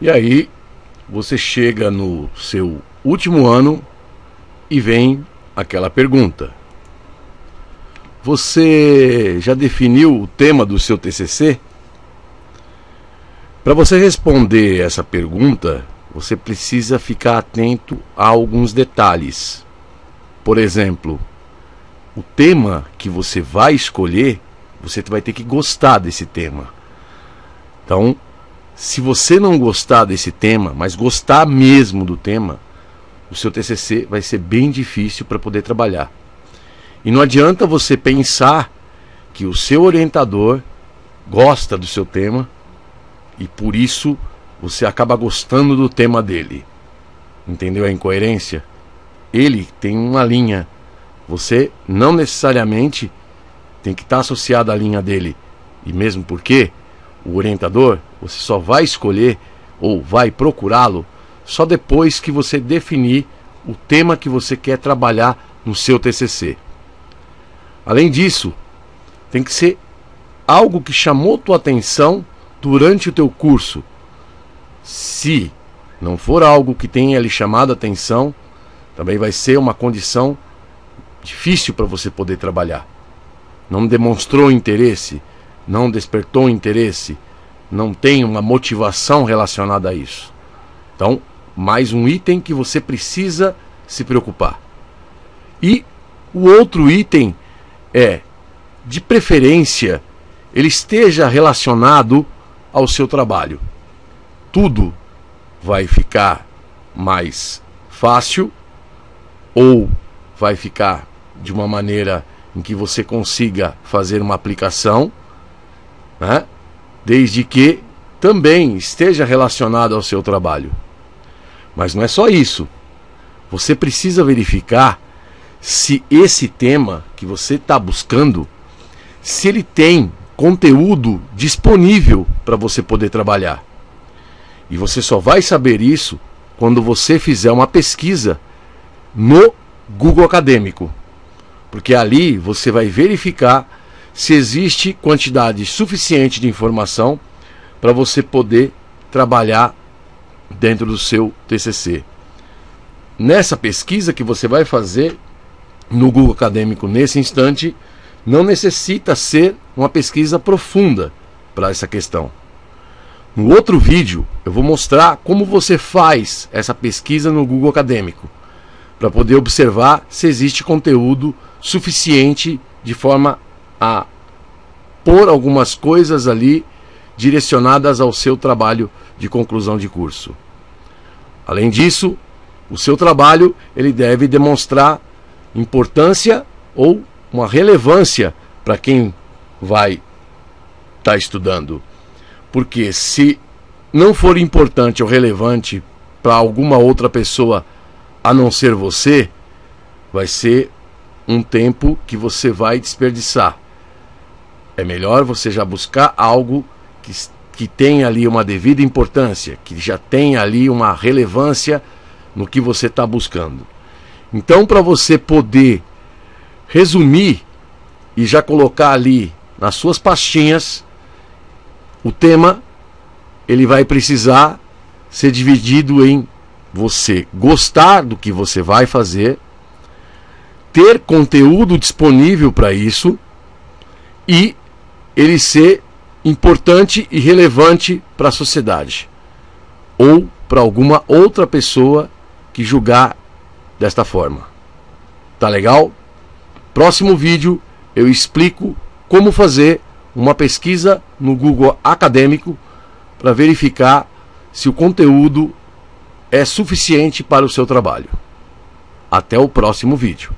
E aí você chega no seu último ano e vem aquela pergunta. Você já definiu o tema do seu TCC? Para você responder essa pergunta, você precisa ficar atento a alguns detalhes. Por exemplo, o tema que você vai escolher, você vai ter que gostar desse tema. Então, se você não gostar desse tema, mas gostar mesmo do tema, o seu TCC vai ser bem difícil para poder trabalhar. E não adianta você pensar que o seu orientador gosta do seu tema e por isso você acaba gostando do tema dele. Entendeu a incoerência? Ele tem uma linha. Você não necessariamente tem que estar associado à linha dele. E mesmo porque o orientador, você só vai escolher ou vai procurá-lo só depois que você definir o tema que você quer trabalhar no seu TCC. Além disso, tem que ser algo que chamou tua atenção durante o teu curso. Se não for algo que tenha lhe chamado atenção, também vai ser uma condição difícil para você poder trabalhar. Não demonstrou interesse, não despertou interesse, não tem uma motivação relacionada a isso. Então, mais um item que você precisa se preocupar. E o outro item é, de preferência, ele esteja relacionado ao seu trabalho. Tudo vai ficar mais fácil ou vai ficar de uma maneira em que você consiga fazer uma aplicação, né? desde que também esteja relacionado ao seu trabalho. Mas não é só isso. Você precisa verificar se esse tema que você está buscando, se ele tem conteúdo disponível para você poder trabalhar. E você só vai saber isso quando você fizer uma pesquisa no Google Acadêmico. Porque ali você vai verificar se existe quantidade suficiente de informação para você poder trabalhar dentro do seu TCC. Nessa pesquisa que você vai fazer no Google Acadêmico nesse instante, não necessita ser uma pesquisa profunda para essa questão. No outro vídeo, eu vou mostrar como você faz essa pesquisa no Google Acadêmico, para poder observar se existe conteúdo suficiente de forma a pôr algumas coisas ali direcionadas ao seu trabalho de conclusão de curso. Além disso, o seu trabalho ele deve demonstrar importância ou uma relevância para quem vai estar tá estudando. Porque se não for importante ou relevante para alguma outra pessoa a não ser você, vai ser um tempo que você vai desperdiçar. É melhor você já buscar algo que, que tenha ali uma devida importância, que já tenha ali uma relevância no que você está buscando. Então, para você poder resumir e já colocar ali nas suas pastinhas o tema, ele vai precisar ser dividido em você gostar do que você vai fazer, ter conteúdo disponível para isso e ele ser importante e relevante para a sociedade ou para alguma outra pessoa que julgar desta forma. Tá legal? Próximo vídeo eu explico como fazer uma pesquisa no Google Acadêmico para verificar se o conteúdo é suficiente para o seu trabalho. Até o próximo vídeo.